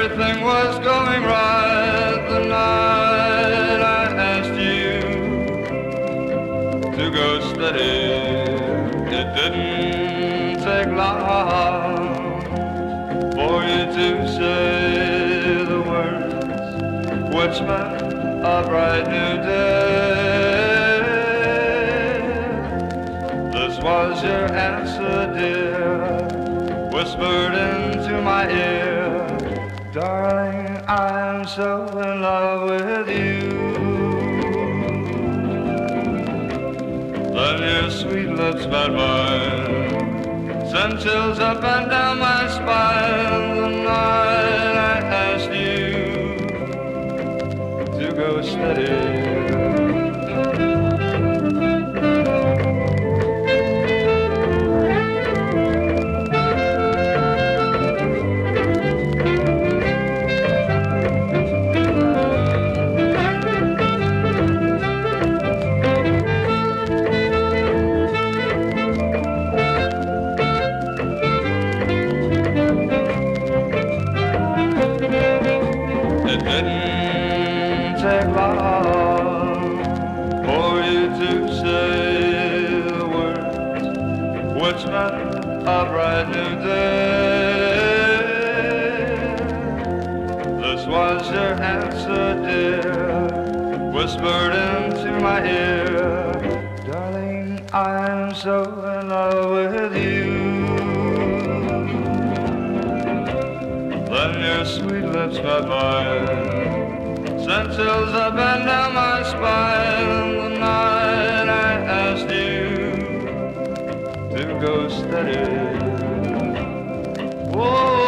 Everything was going right. The night I asked you to go steady, it didn't take long for you to say the words which meant a bright new day. This was your answer, dear, whispered into my ear. Darling, I'm so in love with you. Then your sweet lips met mine, sent chills up and down my spine. The night I asked you to go steady. Which meant a bright new day. This was your answer, dear, whispered into my ear. Darling, I'm so in love with you. Then your sweet lips met mine, sent up and down my spine. go steady. Whoa.